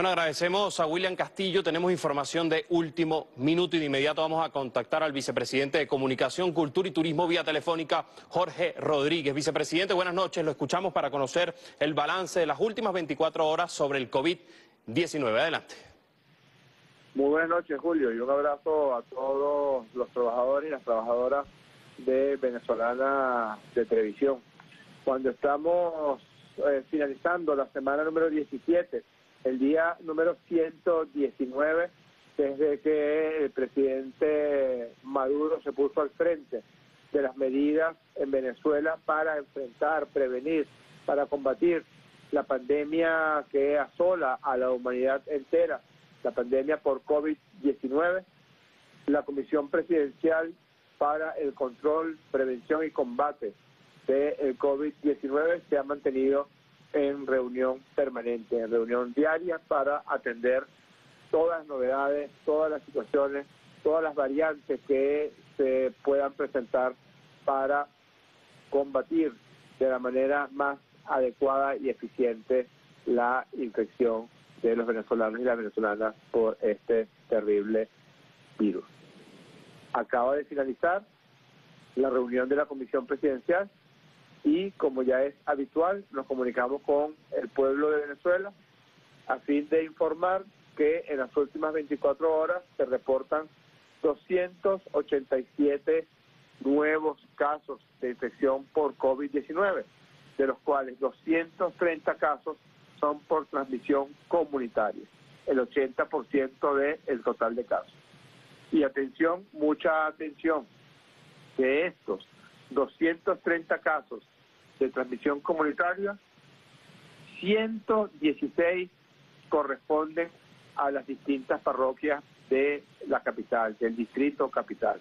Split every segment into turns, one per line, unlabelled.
Bueno, agradecemos a William Castillo. Tenemos información de último minuto y de inmediato vamos a contactar al vicepresidente de Comunicación, Cultura y Turismo vía telefónica, Jorge Rodríguez. Vicepresidente, buenas noches. Lo escuchamos para conocer el balance de las últimas 24 horas sobre el COVID-19. Adelante.
Muy buenas noches, Julio, y un abrazo a todos los trabajadores y las trabajadoras de Venezolana de Televisión. Cuando estamos eh, finalizando la semana número 17 el día número 119 desde que el presidente Maduro se puso al frente de las medidas en Venezuela para enfrentar, prevenir, para combatir la pandemia que asola a la humanidad entera, la pandemia por COVID-19, la Comisión Presidencial para el Control, Prevención y Combate del COVID-19 se ha mantenido en reunión permanente, en reunión diaria para atender todas las novedades, todas las situaciones, todas las variantes que se puedan presentar para combatir de la manera más adecuada y eficiente la infección de los venezolanos y las venezolanas por este terrible virus. Acaba de finalizar la reunión de la Comisión Presidencial y como ya es habitual, nos comunicamos con el pueblo de Venezuela a fin de informar que en las últimas 24 horas se reportan 287 nuevos casos de infección por COVID-19, de los cuales 230 casos son por transmisión comunitaria, el 80% del total de casos. Y atención, mucha atención, de estos 230 casos de transmisión comunitaria, 116 corresponden a las distintas parroquias de la capital, del distrito capital.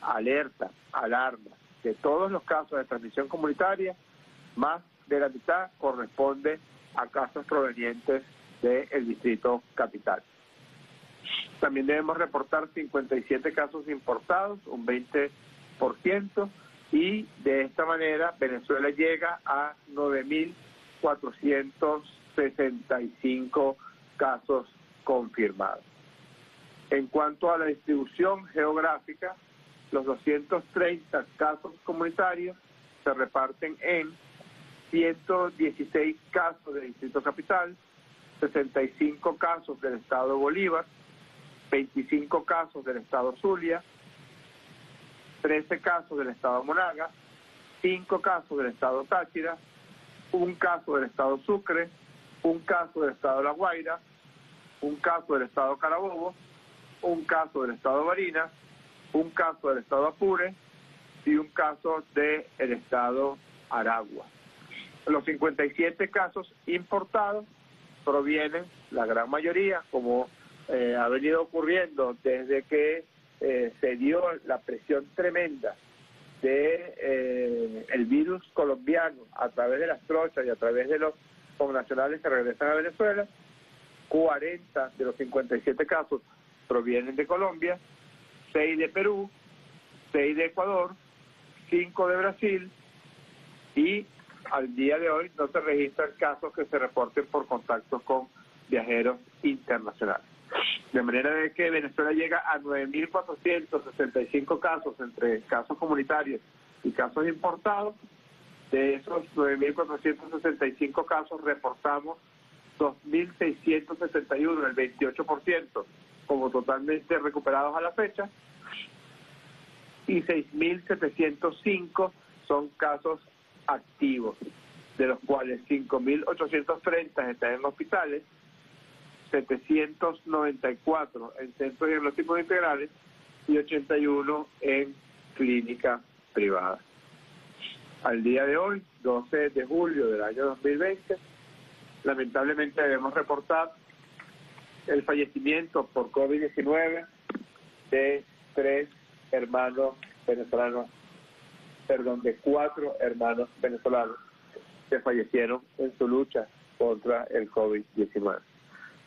Alerta, alarma, de todos los casos de transmisión comunitaria, más de la mitad corresponde a casos provenientes del distrito capital. También debemos reportar 57 casos importados, un 20%, y de esta manera Venezuela llega a 9.465 casos confirmados. En cuanto a la distribución geográfica, los 230 casos comunitarios se reparten en 116 casos del Distrito Capital, 65 casos del Estado Bolívar, 25 casos del Estado Zulia, 13 casos del Estado Monaga, 5 casos del Estado Táchira, un caso del Estado Sucre, un caso del Estado La Guaira, un caso del Estado Carabobo, un caso del Estado Barinas, un caso del Estado Apure y un caso del Estado Aragua. Los 57 casos importados provienen, la gran mayoría, como eh, ha venido ocurriendo desde que eh, se dio la presión tremenda de eh, el virus colombiano a través de las trochas y a través de los connacionales que regresan a Venezuela, 40 de los 57 casos provienen de Colombia, 6 de Perú, 6 de Ecuador, 5 de Brasil y al día de hoy no se registran casos que se reporten por contactos con viajeros internacionales. De manera de que Venezuela llega a 9.465 casos entre casos comunitarios y casos importados. De esos 9.465 casos reportamos 2.671, el 28%, como totalmente recuperados a la fecha, y 6.705 son casos activos, de los cuales 5.830 están en hospitales 794 en centros diagnósticos integrales y 81 en clínica privada. Al día de hoy, 12 de julio del año 2020, lamentablemente debemos reportar el fallecimiento por COVID-19 de tres hermanos venezolanos, perdón, de cuatro hermanos venezolanos que fallecieron en su lucha contra el COVID-19.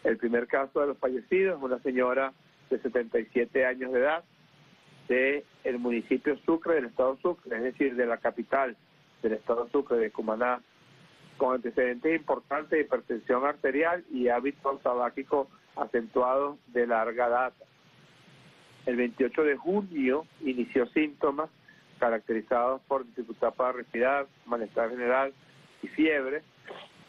El primer caso de los fallecidos es una señora de 77 años de edad del el municipio Sucre del estado Sucre, es decir, de la capital del estado Sucre, de Cumaná, con antecedentes importantes de hipertensión arterial y hábitos tabáquicos acentuados de larga data. El 28 de junio inició síntomas caracterizados por dificultad para respirar, malestar general y fiebre.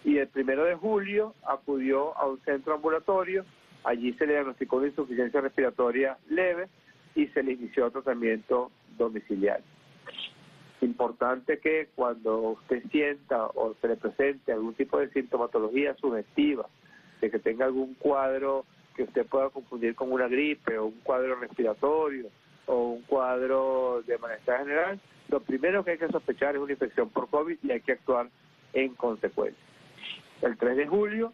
Y el primero de julio acudió a un centro ambulatorio, allí se le diagnosticó una insuficiencia respiratoria leve y se le inició tratamiento domiciliario. Importante que cuando usted sienta o se le presente algún tipo de sintomatología sugestiva, de que tenga algún cuadro que usted pueda confundir con una gripe o un cuadro respiratorio o un cuadro de malestar general, lo primero que hay que sospechar es una infección por COVID y hay que actuar en consecuencia. El 3 de julio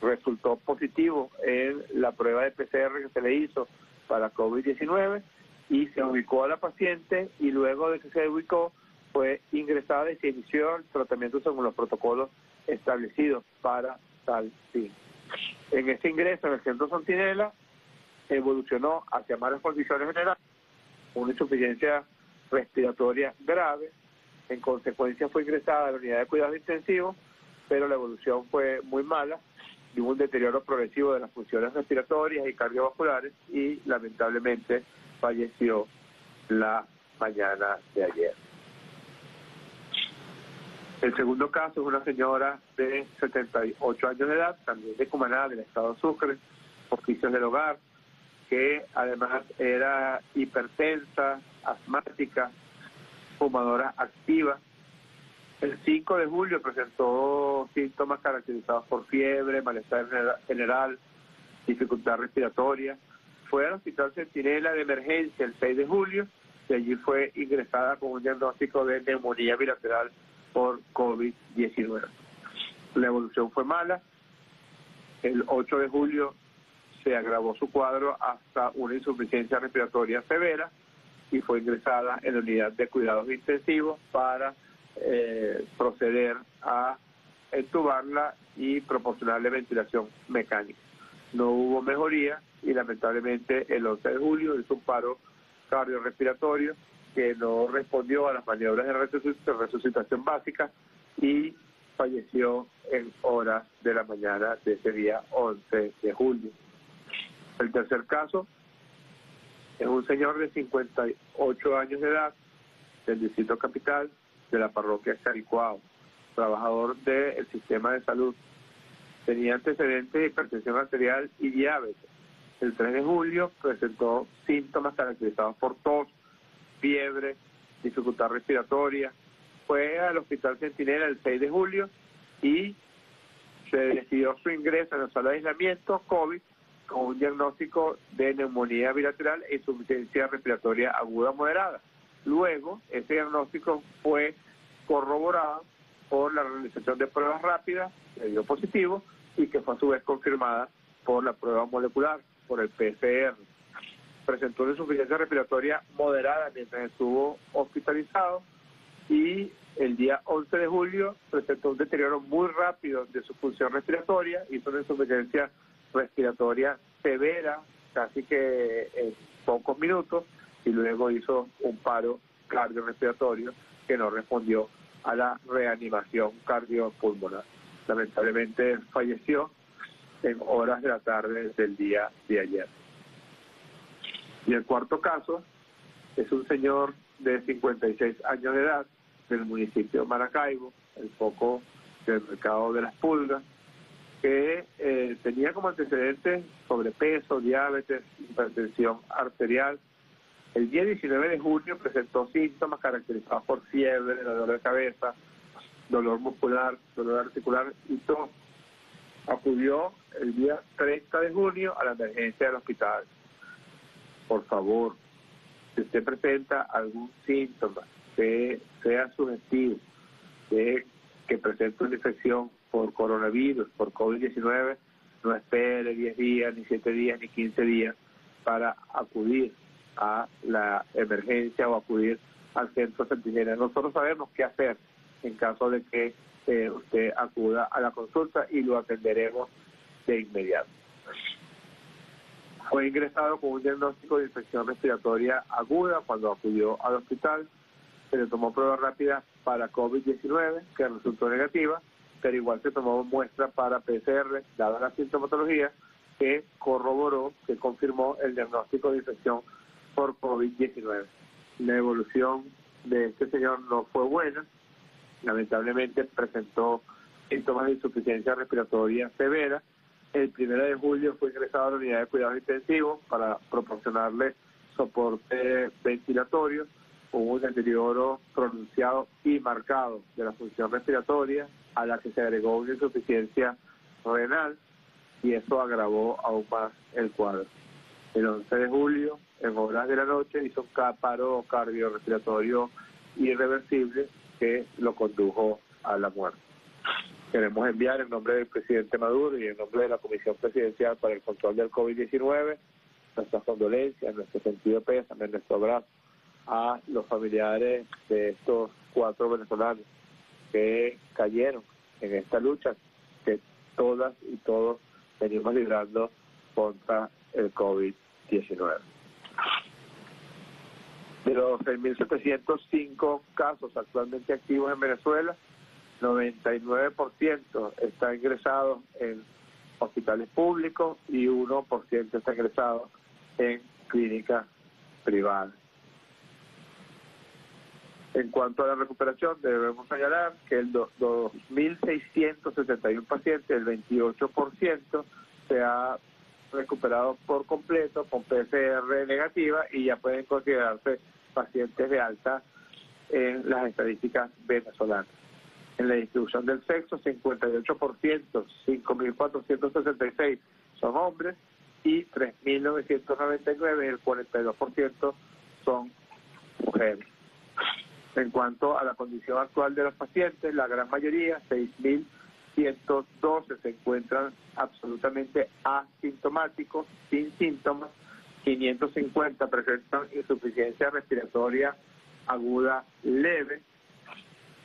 resultó positivo en la prueba de PCR que se le hizo para COVID-19 y se ubicó a la paciente y luego de que se ubicó fue ingresada y se inició el tratamiento según los protocolos establecidos para tal fin. En este ingreso en el centro Santinela evolucionó hacia malas condiciones generales, una insuficiencia respiratoria grave, en consecuencia fue ingresada a la unidad de cuidados intensivos, pero la evolución fue muy mala y hubo un deterioro progresivo de las funciones respiratorias y cardiovasculares y lamentablemente falleció la mañana de ayer. El segundo caso es una señora de 78 años de edad, también de Cumaná, del estado de Sucre, oficios del hogar, que además era hipertensa, asmática, fumadora activa. El 5 de julio presentó síntomas caracterizados por fiebre, malestar general, dificultad respiratoria. Fue al Hospital Centinela de Emergencia el 6 de julio y allí fue ingresada con un diagnóstico de neumonía bilateral por COVID-19. La evolución fue mala. El 8 de julio se agravó su cuadro hasta una insuficiencia respiratoria severa y fue ingresada en la unidad de cuidados intensivos para eh, proceder a entubarla y proporcionarle ventilación mecánica. No hubo mejoría y lamentablemente el 11 de julio hizo un paro cardiorrespiratorio que no respondió a las maniobras de resucitación básica y falleció en horas de la mañana de ese día 11 de julio. El tercer caso es un señor de 58 años de edad del distrito capital de la parroquia Caricuao, trabajador del sistema de salud. Tenía antecedentes de hipertensión arterial y diabetes. El 3 de julio presentó síntomas caracterizados por tos, fiebre, dificultad respiratoria. Fue al hospital Centinela el 6 de julio y se decidió su ingreso en la sala de aislamiento COVID con un diagnóstico de neumonía bilateral e insuficiencia respiratoria aguda moderada. Luego, ese diagnóstico fue corroborado por la realización de pruebas rápidas, que dio positivo, y que fue a su vez confirmada por la prueba molecular, por el PCR. Presentó una insuficiencia respiratoria moderada mientras estuvo hospitalizado y el día 11 de julio presentó un deterioro muy rápido de su función respiratoria, hizo una insuficiencia respiratoria severa, casi que en pocos minutos, y luego hizo un paro cardiorrespiratorio que no respondió a la reanimación cardiopulmonar. Lamentablemente falleció en horas de la tarde del día de ayer. Y el cuarto caso es un señor de 56 años de edad del municipio de Maracaibo, el foco del mercado de las pulgas, que eh, tenía como antecedentes sobrepeso, diabetes, hipertensión arterial. El día 19 de junio presentó síntomas caracterizados por fiebre, dolor de cabeza, dolor muscular, dolor articular y todo. Acudió el día 30 de junio a la emergencia del hospital. Por favor, si usted presenta algún síntoma que sea sugestivo, de que presente una infección por coronavirus, por COVID-19, no espere 10 días, ni 7 días, ni 15 días para acudir a la emergencia o acudir al centro centinela. Nosotros sabemos qué hacer en caso de que eh, usted acuda a la consulta y lo atenderemos de inmediato. Fue ingresado con un diagnóstico de infección respiratoria aguda cuando acudió al hospital. Se le tomó prueba rápida para COVID-19, que resultó negativa, pero igual se tomó muestra para PCR, dada la sintomatología, que corroboró, que confirmó el diagnóstico de infección por COVID-19. La evolución de este señor no fue buena, lamentablemente presentó síntomas de insuficiencia respiratoria severa. El primero de julio fue ingresado a la unidad de cuidados intensivos para proporcionarle soporte ventilatorio. Hubo un deterioro pronunciado y marcado de la función respiratoria, a la que se agregó una insuficiencia renal y eso agravó aún más el cuadro. El 11 de julio, en horas de la noche, hizo un paro cardiorrespiratorio irreversible que lo condujo a la muerte. Queremos enviar en nombre del presidente Maduro y en nombre de la Comisión Presidencial para el Control del COVID-19 nuestras condolencias, nuestro sentido pésame, nuestro abrazo a los familiares de estos cuatro venezolanos que cayeron en esta lucha que todas y todos venimos librando contra el COVID-19. De los 6.705 casos actualmente activos en Venezuela, 99% está ingresado en hospitales públicos y 1% está ingresado en clínicas privadas. En cuanto a la recuperación, debemos señalar que el 2.671 pacientes, el 28%, se ha recuperado por completo con PCR negativa y ya pueden considerarse pacientes de alta en las estadísticas venezolanas. En la distribución del sexo, 58%, 5.466 son hombres y 3.999, el 42% son mujeres. En cuanto a la condición actual de los pacientes, la gran mayoría, 6.112, se encuentran absolutamente asintomáticos, sin síntomas, 550 presentan insuficiencia respiratoria aguda leve,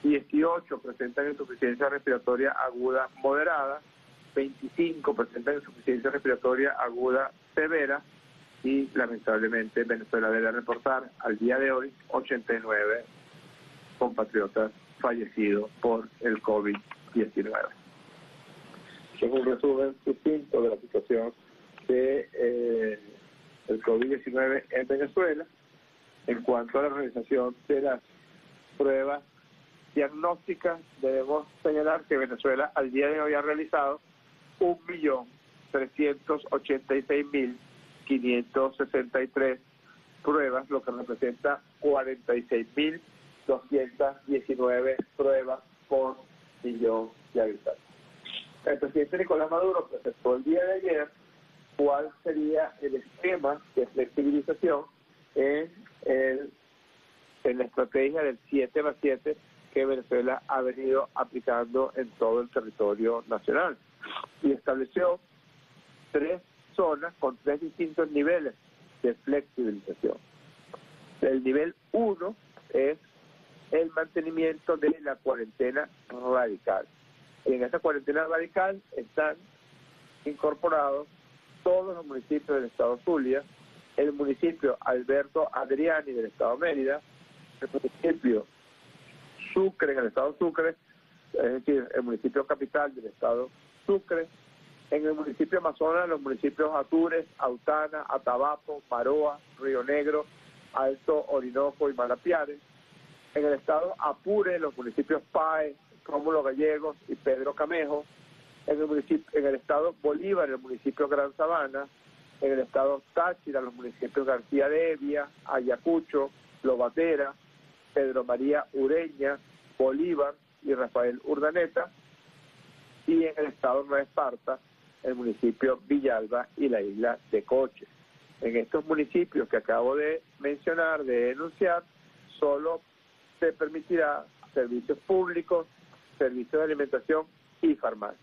18 presentan insuficiencia respiratoria aguda moderada, 25 presentan insuficiencia respiratoria aguda severa y lamentablemente Venezuela debe reportar al día de hoy 89 compatriotas fallecidos por el COVID-19. Es un resumen distinto de la situación de eh, el COVID-19 en Venezuela en cuanto a la realización de las pruebas diagnósticas debemos señalar que Venezuela al día de hoy ha realizado 1.386.563 pruebas, lo que representa 46.219 pruebas por millón de habitantes. El presidente Nicolás Maduro presentó el día de ayer cuál sería el esquema de flexibilización en, la estrategia del 7 más 7 que Venezuela ha venido aplicando en todo el territorio nacional y estableció tres zonas con tres distintos niveles de flexibilización. El nivel 1 es el mantenimiento de la cuarentena radical. En esa cuarentena radical están incorporados todos los municipios del estado Zulia, el municipio Alberto Adriani del estado Mérida, el municipio Sucre en el estado Sucre, es decir, el municipio capital del estado Sucre, en el municipio Amazonas, los municipios Atures, Autana, Atabapo, Maroa, Río Negro, Alto Orinoco y Malapiares, en el estado Apure, los municipios Pae, Rómulo Gallegos y Pedro Camejo, en el, municipio, en el estado Bolívar, el municipio Gran Sabana, en el estado Táchira, los municipios García de Evia, Ayacucho, Lobatera, Pedro María Ureña, Bolívar y Rafael Urdaneta, y en el estado Nueva Esparta, el municipio Villalba y la isla de Coche. En estos municipios que acabo de mencionar, de denunciar, solo se permitirá servicios públicos, servicios de alimentación y farmacia.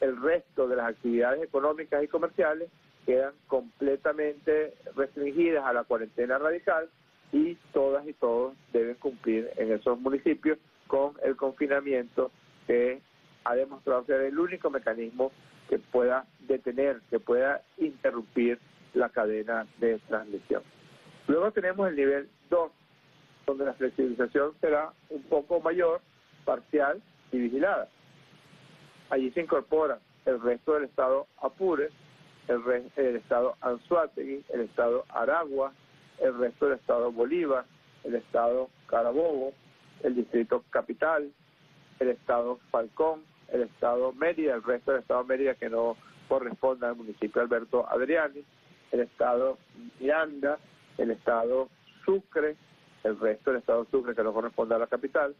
El resto de las actividades económicas y comerciales quedan completamente restringidas a la cuarentena radical y todas y todos deben cumplir en esos municipios con el confinamiento que ha demostrado ser el único mecanismo que pueda detener, que pueda interrumpir la cadena de transmisión. Luego tenemos el nivel 2, donde la flexibilización será un poco mayor, parcial y vigilada. Allí se incorpora el resto del estado Apure, el, el estado Anzuategui, el estado Aragua, el resto del estado Bolívar, el estado Carabobo, el distrito Capital, el estado Falcón, el estado Mérida, el resto del estado Mérida que no corresponde al municipio Alberto Adriani, el estado Miranda, el estado Sucre, el resto del estado Sucre que no corresponde a la capital,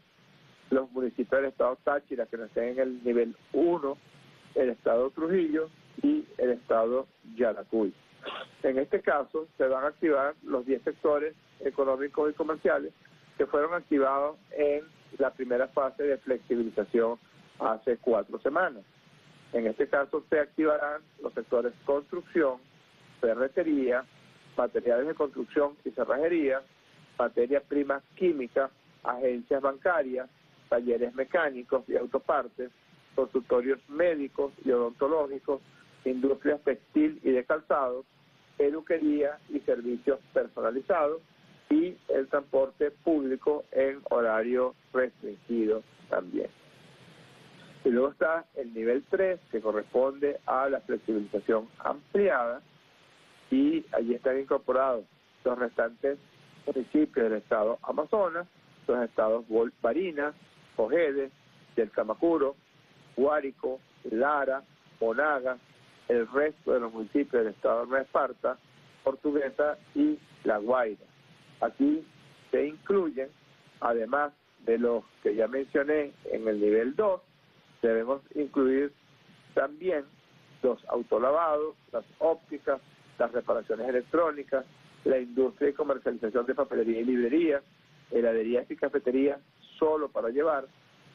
los municipios del estado Táchira que no estén en el nivel 1, el estado Trujillo y el estado Yaracuy. En este caso se van a activar los 10 sectores económicos y comerciales que fueron activados en la primera fase de flexibilización hace cuatro semanas. En este caso se activarán los sectores construcción, ferretería, materiales de construcción y cerrajería, materias primas químicas, agencias bancarias, talleres mecánicos y autopartes, consultorios médicos y odontológicos, industrias textil y de calzado, peluquería y servicios personalizados y el transporte público en horario restringido también. Y luego está el nivel 3, que corresponde a la flexibilización ampliada, y allí están incorporados los restantes municipios del estado Amazonas, los estados Barinas, Ojede, del Camacuro, Guárico, Lara, Monaga, el resto de los municipios del estado de Nueva Esparta, Portuguesa y La Guaira. Aquí se incluyen, además de los que ya mencioné en el nivel 2, debemos incluir también los autolavados, las ópticas, las reparaciones electrónicas, la industria y comercialización de papelería y librería, heladerías y cafeterías solo para llevar,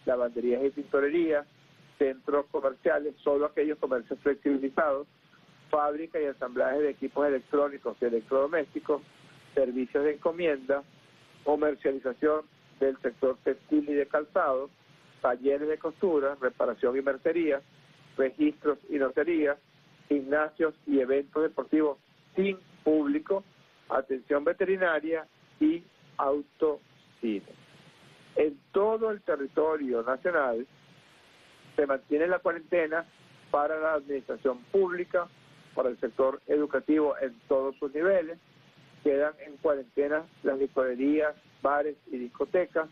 lavanderías y tintorería, centros comerciales, solo aquellos comercios flexibilizados, fábrica y ensamblaje de equipos electrónicos y electrodomésticos, servicios de encomienda, comercialización del sector textil y de calzado, talleres de costura, reparación y mercería, registros y noterías, gimnasios y eventos deportivos sin público, atención veterinaria y autocine. En todo el territorio nacional se mantiene la cuarentena para la administración pública, para el sector educativo en todos sus niveles, quedan en cuarentena las licorerías, bares y discotecas,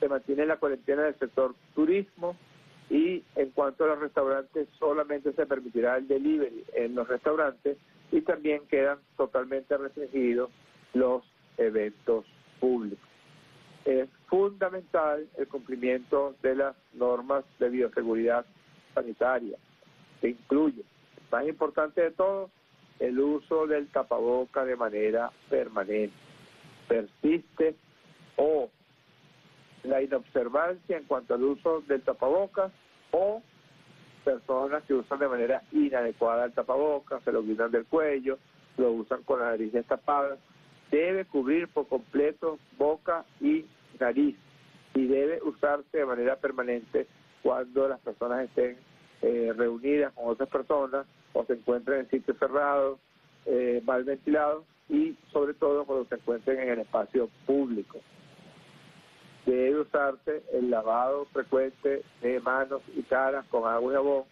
se mantiene la cuarentena del sector turismo y en cuanto a los restaurantes solamente se permitirá el delivery en los restaurantes y también quedan totalmente restringidos los eventos públicos. Es fundamental el cumplimiento de las normas de bioseguridad sanitaria, que incluye, más importante de todo, el uso del tapaboca de manera permanente. Persiste o la inobservancia en cuanto al uso del tapabocas o personas que usan de manera inadecuada el tapabocas, se lo quitan del cuello, lo usan con la nariz destapada. Debe cubrir por completo boca y nariz y debe usarse de manera permanente cuando las personas estén eh, reunidas con otras personas o se encuentren en sitios cerrados, eh, mal ventilados y sobre todo cuando se encuentren en el espacio público. Debe usarse el lavado frecuente de manos y caras con agua y jabón,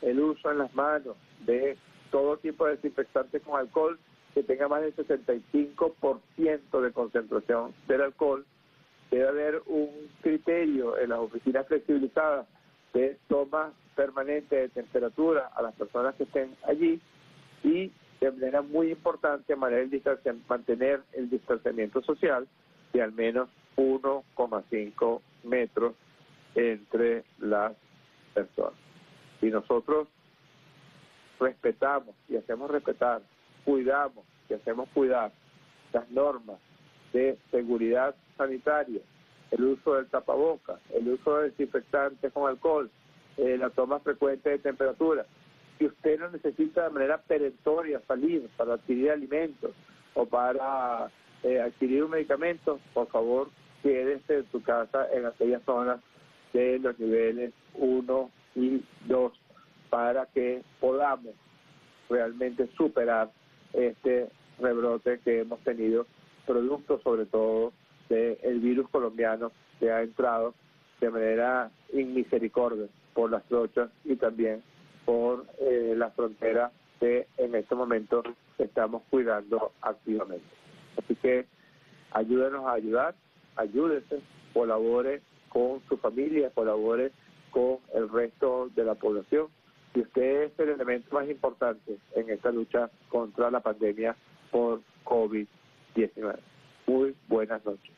el uso en las manos de todo tipo de desinfectantes con alcohol que tenga más del 65% de concentración del alcohol. Debe haber un criterio en las oficinas flexibilizadas de toma permanente de temperatura a las personas que estén allí y de manera muy importante mantener el distanciamiento social de al menos 1,5 metros entre las personas. Y nosotros respetamos y hacemos respetar, cuidamos y hacemos cuidar las normas de seguridad sanitaria, el uso del tapaboca, el uso de desinfectantes con alcohol, eh, la toma frecuente de temperatura. Si usted no necesita de manera perentoria salir para adquirir alimentos o para eh, adquirir un medicamento, por favor, quédese en su casa en aquellas zonas de los niveles 1 y 2 para que podamos realmente superar este rebrote que hemos tenido, producto sobre todo del virus colombiano que ha entrado de manera inmisericordia por las trochas y también por eh, la frontera que en este momento estamos cuidando activamente. Así que ayúdenos a ayudar, ayúdense, colabore con su familia, colabore con el resto de la población. Y usted es el elemento más importante en esta lucha contra la pandemia por COVID-19. Muy buenas noches.